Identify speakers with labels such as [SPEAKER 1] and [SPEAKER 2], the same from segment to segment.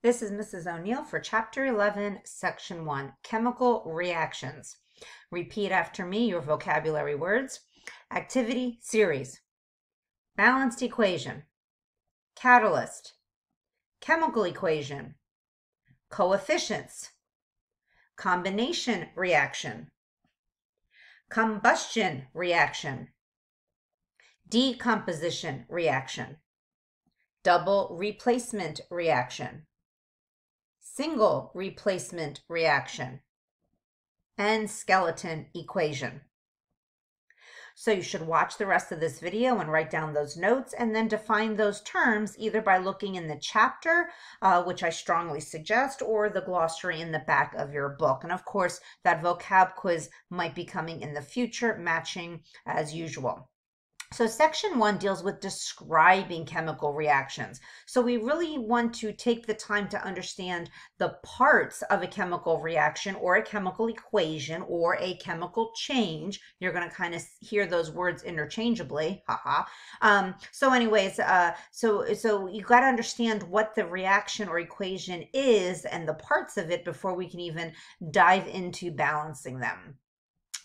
[SPEAKER 1] This is Mrs. O'Neill for Chapter 11, Section 1, Chemical Reactions. Repeat after me your vocabulary words. Activity series. Balanced equation. Catalyst. Chemical equation. Coefficients. Combination reaction. Combustion reaction. Decomposition reaction. Double replacement reaction single replacement reaction, and skeleton equation. So you should watch the rest of this video and write down those notes and then define those terms either by looking in the chapter, uh, which I strongly suggest, or the glossary in the back of your book. And of course, that vocab quiz might be coming in the future, matching as usual. So section one deals with describing chemical reactions. So we really want to take the time to understand the parts of a chemical reaction or a chemical equation or a chemical change. You're going to kind of hear those words interchangeably. Haha. Um, so anyways, uh, so, so you got to understand what the reaction or equation is and the parts of it before we can even dive into balancing them.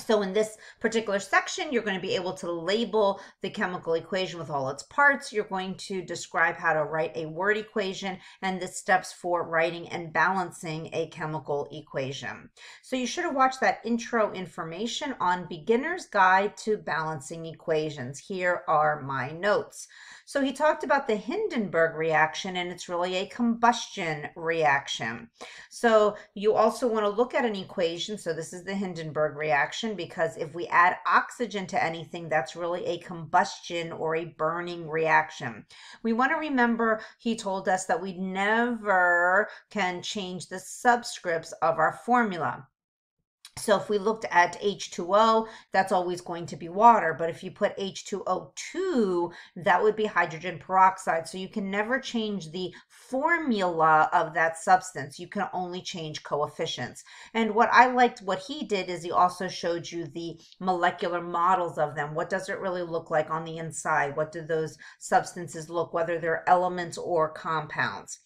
[SPEAKER 1] So in this particular section, you're going to be able to label the chemical equation with all its parts. You're going to describe how to write a word equation and the steps for writing and balancing a chemical equation. So you should have watched that intro information on Beginner's Guide to Balancing Equations. Here are my notes. So he talked about the Hindenburg reaction and it's really a combustion reaction. So you also want to look at an equation. So this is the Hindenburg reaction because if we add oxygen to anything, that's really a combustion or a burning reaction. We want to remember he told us that we never can change the subscripts of our formula. So if we looked at H2O, that's always going to be water. But if you put H2O2, that would be hydrogen peroxide. So you can never change the formula of that substance. You can only change coefficients. And what I liked what he did is he also showed you the molecular models of them. What does it really look like on the inside? What do those substances look, whether they're elements or compounds?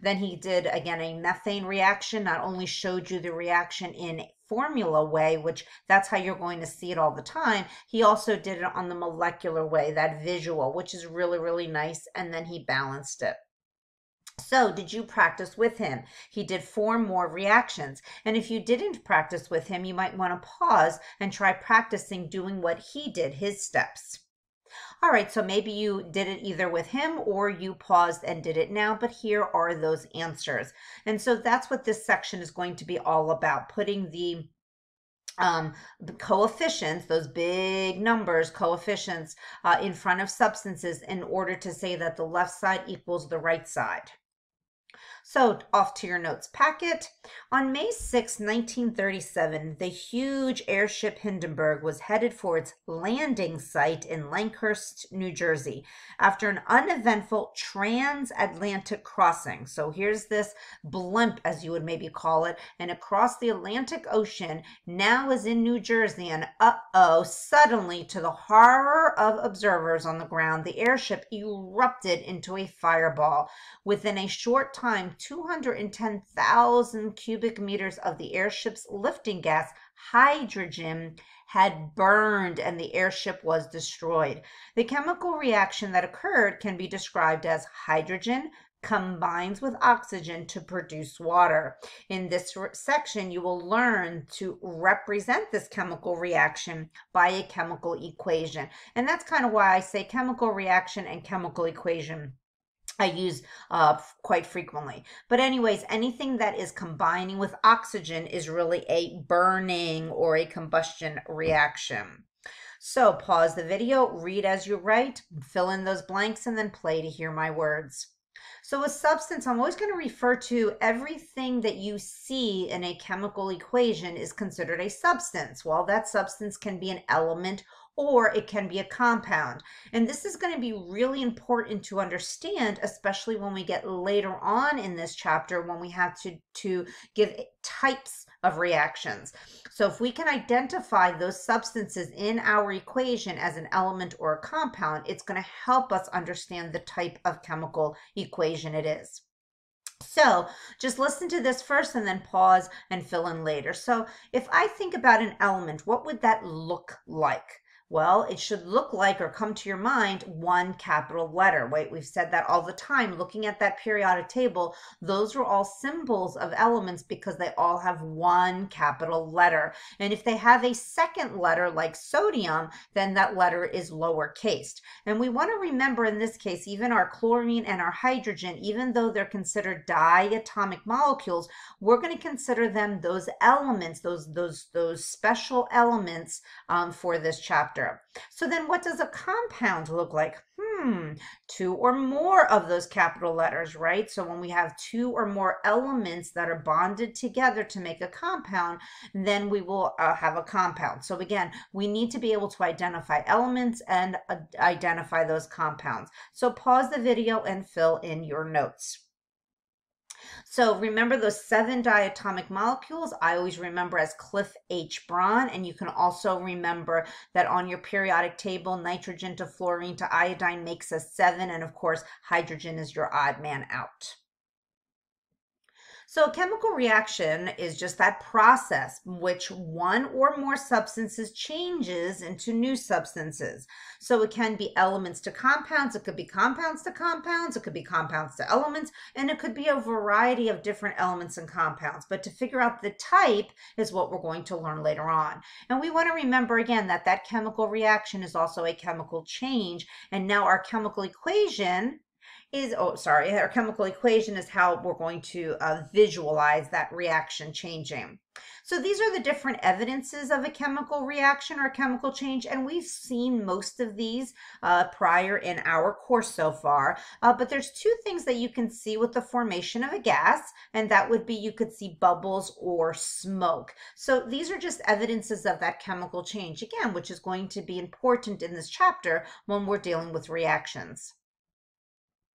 [SPEAKER 1] Then he did again a methane reaction, not only showed you the reaction in formula way, which that's how you're going to see it all the time. He also did it on the molecular way, that visual, which is really, really nice. And then he balanced it. So, did you practice with him? He did four more reactions. And if you didn't practice with him, you might want to pause and try practicing doing what he did, his steps. All right, so maybe you did it either with him or you paused and did it now, but here are those answers. And so that's what this section is going to be all about, putting the um, coefficients, those big numbers, coefficients, uh, in front of substances in order to say that the left side equals the right side. So off to your notes packet. On May 6, 1937, the huge airship Hindenburg was headed for its landing site in Lakehurst, New Jersey, after an uneventful transatlantic crossing. So here's this blimp, as you would maybe call it, and across the Atlantic Ocean, now is in New Jersey, and uh-oh, suddenly, to the horror of observers on the ground, the airship erupted into a fireball. Within a short time, 210,000 cubic meters of the airship's lifting gas, hydrogen, had burned and the airship was destroyed. The chemical reaction that occurred can be described as hydrogen combines with oxygen to produce water. In this section, you will learn to represent this chemical reaction by a chemical equation. And that's kind of why I say chemical reaction and chemical equation I use uh, quite frequently. But anyways, anything that is combining with oxygen is really a burning or a combustion reaction. So pause the video, read as you write, fill in those blanks, and then play to hear my words. So a substance, I'm always going to refer to everything that you see in a chemical equation is considered a substance. Well, that substance can be an element or it can be a compound. And this is going to be really important to understand, especially when we get later on in this chapter when we have to, to give types of reactions. So if we can identify those substances in our equation as an element or a compound, it's going to help us understand the type of chemical equation it is. So just listen to this first and then pause and fill in later. So if I think about an element, what would that look like? Well, it should look like or come to your mind one capital letter. Wait, we've said that all the time. Looking at that periodic table, those are all symbols of elements because they all have one capital letter. And if they have a second letter like sodium, then that letter is lowercase. And we want to remember in this case, even our chlorine and our hydrogen, even though they're considered diatomic molecules, we're going to consider them those elements, those those those special elements um, for this chapter. So then what does a compound look like? Hmm, two or more of those capital letters, right? So when we have two or more elements that are bonded together to make a compound, then we will uh, have a compound. So again, we need to be able to identify elements and uh, identify those compounds. So pause the video and fill in your notes. So remember those seven diatomic molecules, I always remember as Cliff H. Braun. And you can also remember that on your periodic table, nitrogen to fluorine to iodine makes a seven. And of course, hydrogen is your odd man out. So a chemical reaction is just that process which one or more substances changes into new substances. So it can be elements to compounds, it could be compounds to compounds, it could be compounds to elements, and it could be a variety of different elements and compounds. But to figure out the type is what we're going to learn later on. And we want to remember again that that chemical reaction is also a chemical change. And now our chemical equation is, oh, sorry, our chemical equation is how we're going to uh, visualize that reaction changing. So these are the different evidences of a chemical reaction or chemical change, and we've seen most of these uh, prior in our course so far. Uh, but there's two things that you can see with the formation of a gas, and that would be you could see bubbles or smoke. So these are just evidences of that chemical change, again, which is going to be important in this chapter when we're dealing with reactions.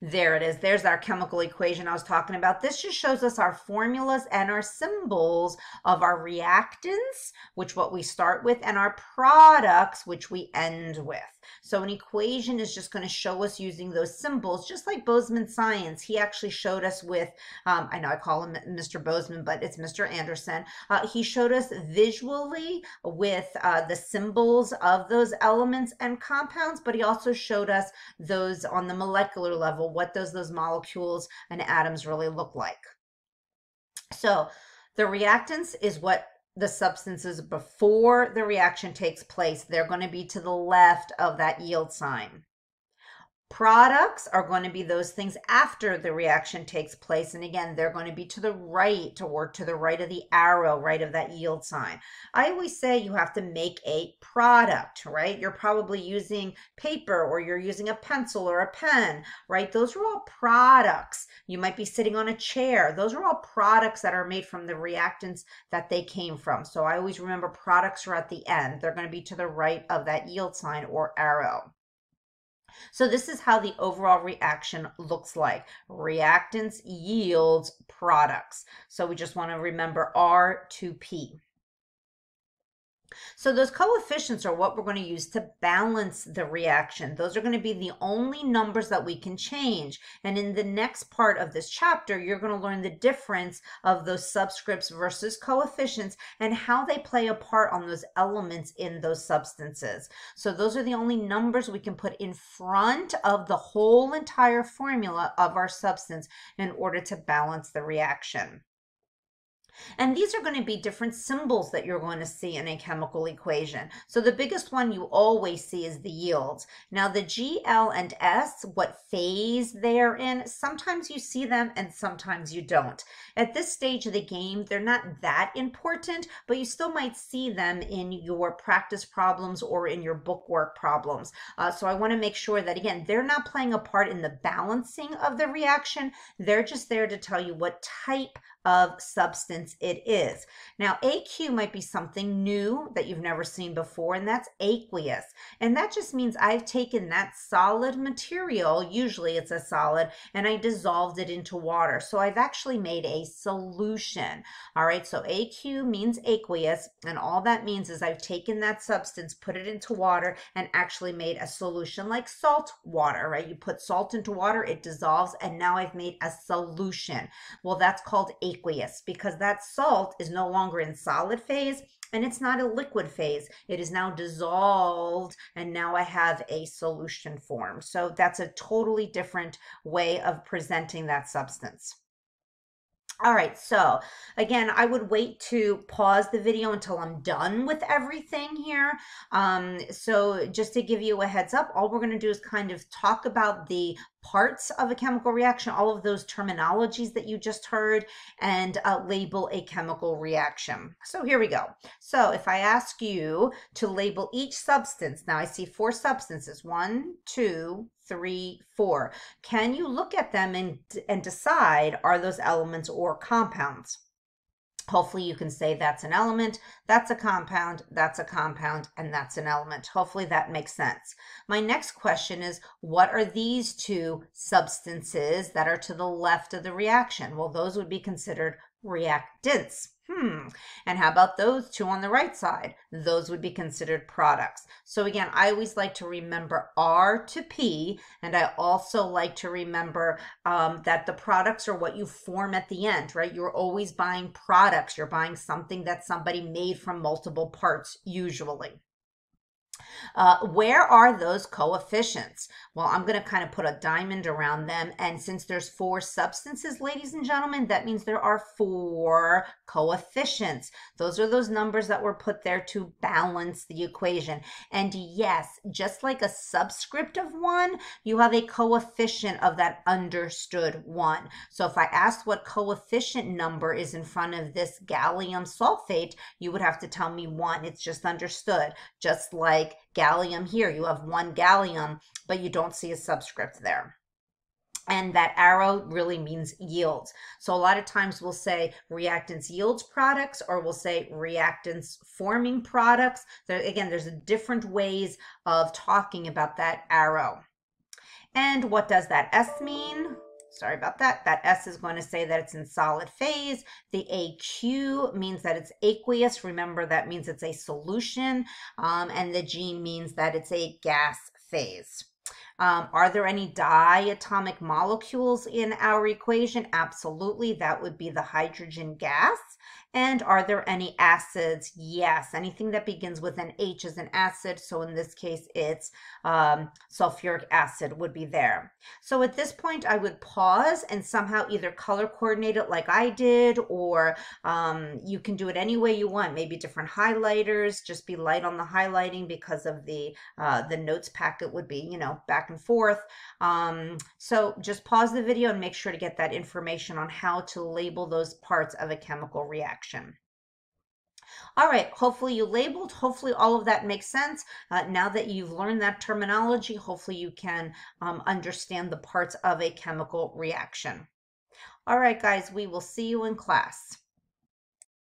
[SPEAKER 1] There it is. There's our chemical equation I was talking about. This just shows us our formulas and our symbols of our reactants, which what we start with, and our products, which we end with. So an equation is just going to show us using those symbols, just like Bozeman Science. He actually showed us with, um, I know I call him Mr. Bozeman, but it's Mr. Andersen. Uh, he showed us visually with uh, the symbols of those elements and compounds, but he also showed us those on the molecular level, what does those molecules and atoms really look like. So the reactants is what the substances before the reaction takes place. They're going to be to the left of that yield sign. Products are going to be those things after the reaction takes place. And again, they're going to be to the right or to the right of the arrow, right of that yield sign. I always say you have to make a product, right? You're probably using paper or you're using a pencil or a pen, right? Those are all products. You might be sitting on a chair. Those are all products that are made from the reactants that they came from. So I always remember products are at the end. They're going to be to the right of that yield sign or arrow. So this is how the overall reaction looks like. Reactants yields products. So we just want to remember R to P. So those coefficients are what we're going to use to balance the reaction. Those are going to be the only numbers that we can change. And in the next part of this chapter, you're going to learn the difference of those subscripts versus coefficients and how they play a part on those elements in those substances. So those are the only numbers we can put in front of the whole entire formula of our substance in order to balance the reaction. And these are going to be different symbols that you're going to see in a chemical equation. So the biggest one you always see is the yield. Now the G, L, and S, what phase they're in, sometimes you see them and sometimes you don't. At this stage of the game, they're not that important, but you still might see them in your practice problems or in your bookwork problems. Uh, so I want to make sure that, again, they're not playing a part in the balancing of the reaction. They're just there to tell you what type of substance it is. Now, AQ might be something new that you've never seen before, and that's aqueous. And that just means I've taken that solid material, usually it's a solid, and I dissolved it into water. So I've actually made a solution. All right, so AQ means aqueous, and all that means is I've taken that substance, put it into water, and actually made a solution like salt water, right? You put salt into water, it dissolves, and now I've made a solution. Well, that's called aqueous because that salt is no longer in solid phase and it's not a liquid phase. It is now dissolved and now I have a solution form. So that's a totally different way of presenting that substance. All right, so again, I would wait to pause the video until I'm done with everything here. Um, so just to give you a heads up, all we're gonna do is kind of talk about the parts of a chemical reaction, all of those terminologies that you just heard, and uh, label a chemical reaction. So here we go. So if I ask you to label each substance, now I see four substances, one, two, three, four. Can you look at them and, and decide are those elements or compounds? Hopefully you can say that's an element, that's a compound, that's a compound, and that's an element. Hopefully that makes sense. My next question is, what are these two substances that are to the left of the reaction? Well, those would be considered reactants. Hmm. And how about those two on the right side? Those would be considered products. So again, I always like to remember R to P, and I also like to remember um, that the products are what you form at the end, right? You're always buying products. You're buying something that somebody made from multiple parts, usually. Uh, where are those coefficients? Well, I'm going to kind of put a diamond around them. And since there's four substances, ladies and gentlemen, that means there are four coefficients. Those are those numbers that were put there to balance the equation. And yes, just like a subscript of one, you have a coefficient of that understood one. So if I asked what coefficient number is in front of this gallium sulfate, you would have to tell me one. It's just understood. Just like gallium here. You have one gallium, but you don't see a subscript there. And that arrow really means yields. So a lot of times we'll say reactants yields products or we'll say reactants forming products. There, again, there's different ways of talking about that arrow. And what does that S mean? Sorry about that. That S is going to say that it's in solid phase. The AQ means that it's aqueous. Remember, that means it's a solution. Um, and the G means that it's a gas phase. Um, are there any diatomic molecules in our equation? Absolutely. That would be the hydrogen gas. And are there any acids? Yes, anything that begins with an H is an acid. So in this case, it's um, sulfuric acid would be there. So at this point, I would pause and somehow either color coordinate it like I did, or um, you can do it any way you want. Maybe different highlighters, just be light on the highlighting because of the, uh, the notes packet would be, you know, back and forth. Um, so just pause the video and make sure to get that information on how to label those parts of a chemical reaction. All right, hopefully you labeled, hopefully all of that makes sense. Uh, now that you've learned that terminology, hopefully you can um, understand the parts of a chemical reaction. All right, guys, we will see you in class.